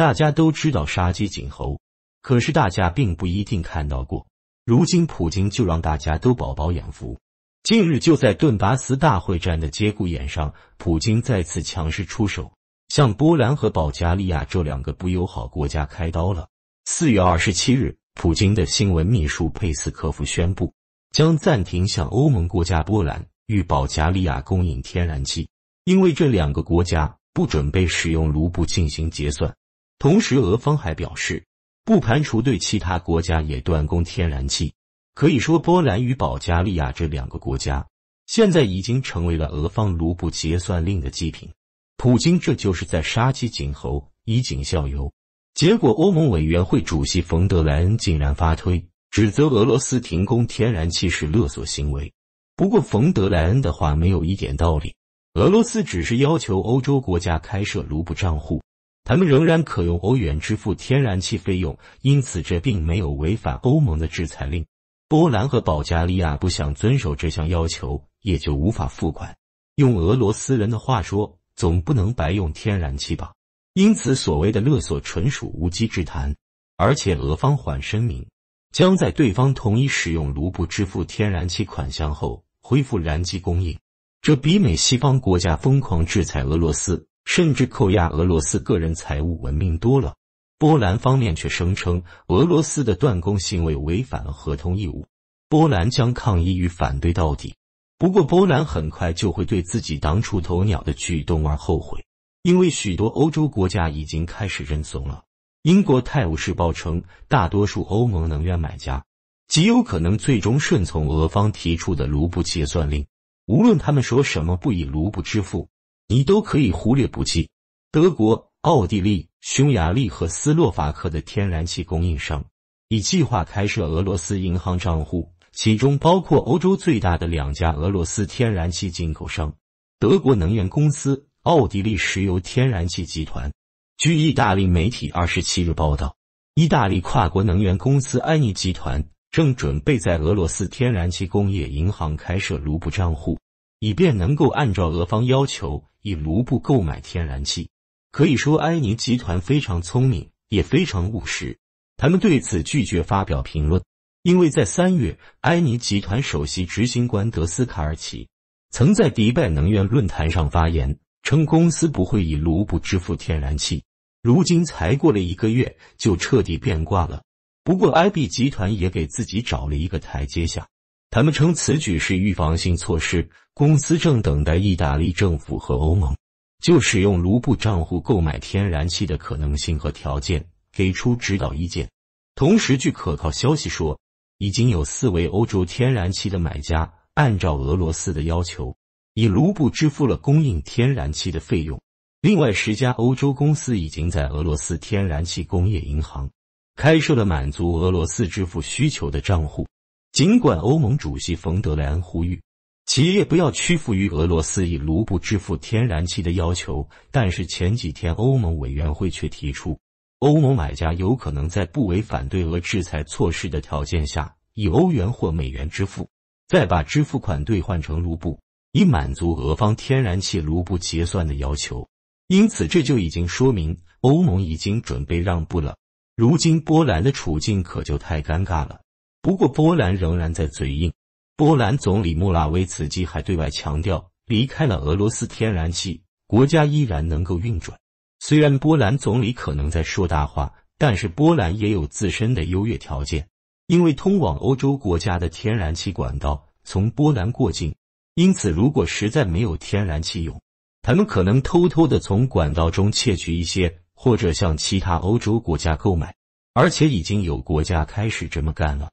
大家都知道杀鸡儆猴，可是大家并不一定看到过。如今普京就让大家都饱饱眼福。近日就在顿巴斯大会战的节骨眼上，普京再次强势出手，向波兰和保加利亚这两个不友好国家开刀了。四月二十七日，普京的新闻秘书佩斯科夫宣布，将暂停向欧盟国家波兰与保加利亚供应天然气，因为这两个国家不准备使用卢布进行结算。同时，俄方还表示，不排除对其他国家也断供天然气。可以说，波兰与保加利亚这两个国家现在已经成为了俄方卢布结算令的祭品。普京这就是在杀鸡儆猴，以儆效尤。结果，欧盟委员会主席冯德莱恩竟然发推指责俄罗斯停工天然气是勒索行为。不过，冯德莱恩的话没有一点道理。俄罗斯只是要求欧洲国家开设卢布账户，他们仍然可用欧元支付天然气费用，因此这并没有违反欧盟的制裁令。波兰和保加利亚不想遵守这项要求，也就无法付款。用俄罗斯人的话说，总不能白用天然气吧？因此，所谓的勒索纯属无稽之谈。而且，俄方还声明，将在对方同意使用卢布支付天然气款项后恢复燃气供应。这比美西方国家疯狂制裁俄罗斯，甚至扣押俄罗斯个人财物文明多了。波兰方面却声称，俄罗斯的断供行为违反了合同义务，波兰将抗议与反对到底。不过，波兰很快就会对自己当出头鸟的举动而后悔。因为许多欧洲国家已经开始认怂了。英国《泰晤士报》称，大多数欧盟能源买家极有可能最终顺从俄方提出的卢布结算令，无论他们说什么不以卢布支付，你都可以忽略不计。德国、奥地利、匈牙利和斯洛伐克的天然气供应商已计划开设俄罗斯银行账户，其中包括欧洲最大的两家俄罗斯天然气进口商——德国能源公司。奥地利石油天然气集团，据意大利媒体二十七日报道，意大利跨国能源公司安尼集团正准备在俄罗斯天然气工业银行开设卢布账户，以便能够按照俄方要求以卢布购买天然气。可以说，埃尼集团非常聪明，也非常务实。他们对此拒绝发表评论，因为在三月，埃尼集团首席执行官德斯卡尔奇曾在迪拜能源论坛上发言。称公司不会以卢布支付天然气，如今才过了一个月就彻底变卦了。不过，IB 集团也给自己找了一个台阶下，他们称此举是预防性措施，公司正等待意大利政府和欧盟就使用卢布账户购买天然气的可能性和条件给出指导意见。同时，据可靠消息说，已经有四位欧洲天然气的买家按照俄罗斯的要求。以卢布支付了供应天然气的费用。另外，十家欧洲公司已经在俄罗斯天然气工业银行开设了满足俄罗斯支付需求的账户。尽管欧盟主席冯德莱恩呼吁企业不要屈服于俄罗斯以卢布支付天然气的要求，但是前几天欧盟委员会却提出，欧盟买家有可能在不违反对俄制裁措施的条件下，以欧元或美元支付，再把支付款兑换成卢布。以满足俄方天然气卢布结算的要求，因此这就已经说明欧盟已经准备让步了。如今波兰的处境可就太尴尬了。不过波兰仍然在嘴硬，波兰总理穆拉维茨基还对外强调，离开了俄罗斯天然气，国家依然能够运转。虽然波兰总理可能在说大话，但是波兰也有自身的优越条件，因为通往欧洲国家的天然气管道从波兰过境。因此，如果实在没有天然气用，他们可能偷偷的从管道中窃取一些，或者向其他欧洲国家购买。而且已经有国家开始这么干了。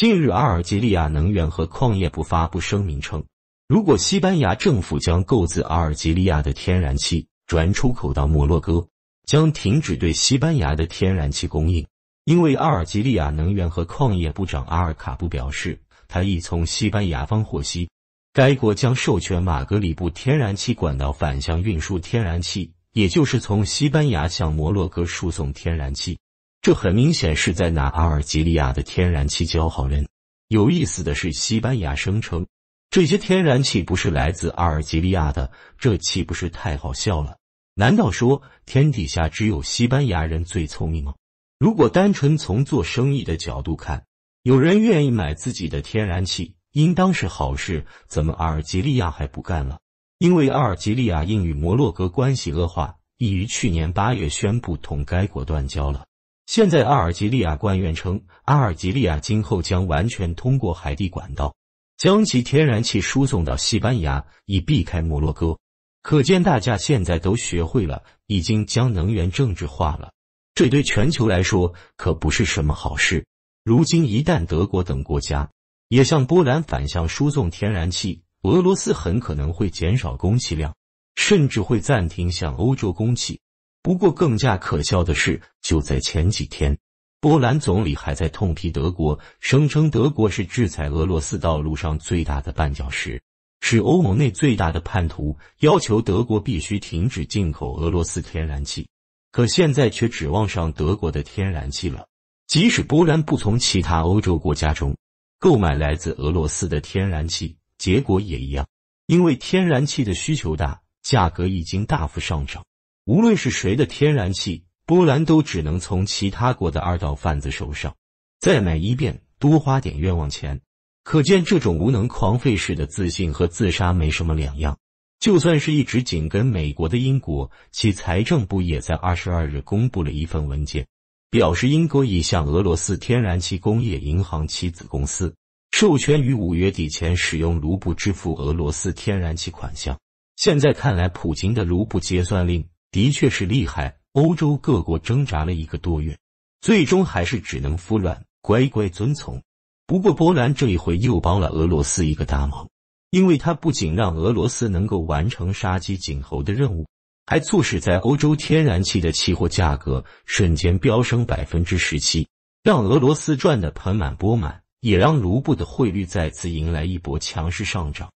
近日，阿尔及利亚能源和矿业部发布声明称，如果西班牙政府将购自阿尔及利亚的天然气转出口到摩洛哥，将停止对西班牙的天然气供应。因为阿尔及利亚能源和矿业部长阿尔卡布表示，他已从西班牙方获悉。该国将授权马格里布天然气管道反向运输天然气，也就是从西班牙向摩洛哥输送天然气。这很明显是在拿阿尔及利亚的天然气交好人。有意思的是，西班牙声称这些天然气不是来自阿尔及利亚的，这岂不是太好笑了？难道说天底下只有西班牙人最聪明吗？如果单纯从做生意的角度看，有人愿意买自己的天然气，应当是好事。怎么阿尔及利亚还不干了？因为阿尔及利亚因与摩洛哥关系恶化，已于去年八月宣布同该国断交了。现在阿尔及利亚官员称，阿尔及利亚今后将完全通过海底管道将其天然气输送到西班牙，以避开摩洛哥。可见，大家现在都学会了，已经将能源政治化了。这对全球来说可不是什么好事。如今，一旦德国等国家也向波兰反向输送天然气，俄罗斯很可能会减少供气量，甚至会暂停向欧洲供气。不过，更加可笑的是，就在前几天，波兰总理还在痛批德国，声称德国是制裁俄罗斯道路上最大的绊脚石，是欧盟内最大的叛徒，要求德国必须停止进口俄罗斯天然气。可现在却指望上德国的天然气了。即使波兰不从其他欧洲国家中购买来自俄罗斯的天然气，结果也一样，因为天然气的需求大，价格已经大幅上涨。无论是谁的天然气，波兰都只能从其他国的二道贩子手上再买一遍，多花点冤枉钱。可见这种无能狂吠式的自信和自杀没什么两样。就算是一直紧跟美国的英国，其财政部也在二十二日公布了一份文件，表示英国已向俄罗斯天然气工业银行其子公司授权于五月底前使用卢布支付俄罗斯天然气款项。现在看来，普京的卢布结算令。的确是厉害。欧洲各国挣扎了一个多月，最终还是只能服软，乖乖遵从。不过，波兰这一回又帮了俄罗斯一个大忙，因为他不仅让俄罗斯能够完成杀鸡儆猴的任务，还促使在欧洲天然气的期货价格瞬间飙升百分之十七，让俄罗斯赚得盆满钵满，也让卢布的汇率再次迎来一波强势上涨。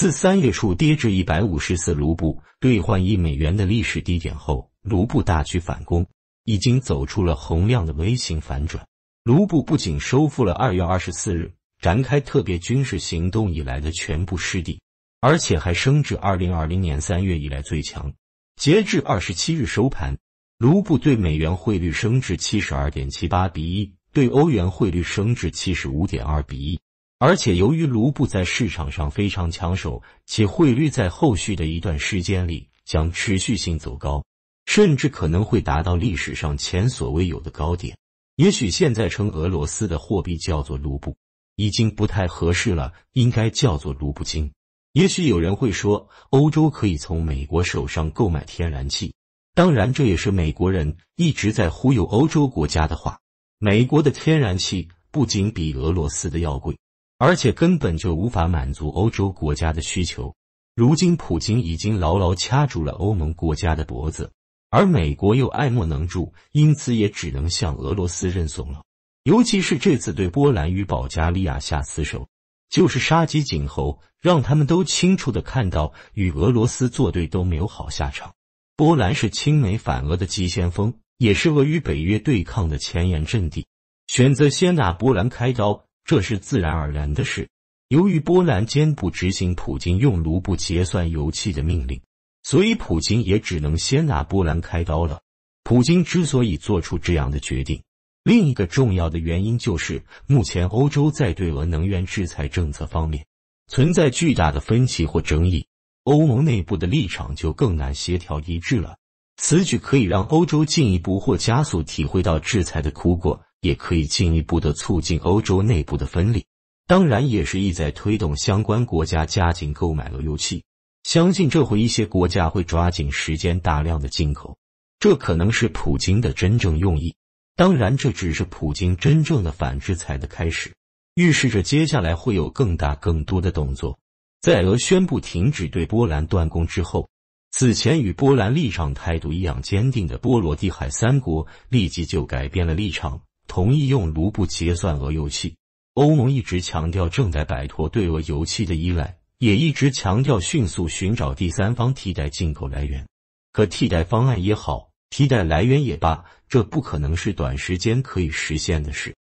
自三月初跌至一百五十四卢布兑换一美元的历史低点后，卢布大举反攻，已经走出了洪亮的微型反转。卢布不仅收复了二月二十四日展开特别军事行动以来的全部失地，而且还升至二零二零年三月以来最强。截至二十七日收盘，卢布对美元汇率升至七十二点七八比一，对欧元汇率升至七十五点二比一。而且，由于卢布在市场上非常抢手，其汇率在后续的一段时间里将持续性走高，甚至可能会达到历史上前所未有的高点。也许现在称俄罗斯的货币叫做卢布已经不太合适了，应该叫做卢布金。也许有人会说，欧洲可以从美国手上购买天然气，当然这也是美国人一直在忽悠欧洲国家的话。美国的天然气不仅比俄罗斯的要贵。而且根本就无法满足欧洲国家的需求。如今，普京已经牢牢掐住了欧盟国家的脖子，而美国又爱莫能助，因此也只能向俄罗斯认怂了。尤其是这次对波兰与保加利亚下死手，就是杀鸡儆猴，让他们都清楚的看到，与俄罗斯作对都没有好下场。波兰是亲美反俄的急先锋，也是俄与北约对抗的前沿阵地，选择先拿波兰开刀。这是自然而然的事。由于波兰坚不执行普京用卢布结算油气的命令，所以普京也只能先拿波兰开刀了。普京之所以做出这样的决定，另一个重要的原因就是，目前欧洲在对俄能源制裁政策方面存在巨大的分歧或争议，欧盟内部的立场就更难协调一致了。此举可以让欧洲进一步或加速体会到制裁的苦果。也可以进一步的促进欧洲内部的分裂，当然也是意在推动相关国家加紧购买俄油气。相信这回一些国家会抓紧时间大量的进口，这可能是普京的真正用意。当然，这只是普京真正的反制裁的开始，预示着接下来会有更大更多的动作。在俄宣布停止对波兰断供之后，此前与波兰立场态度一样坚定的波罗的海三国立即就改变了立场。同意用卢布结算俄油气。欧盟一直强调正在摆脱对俄油气的依赖，也一直强调迅速寻找第三方替代进口来源。可替代方案也好，替代来源也罢，这不可能是短时间可以实现的事。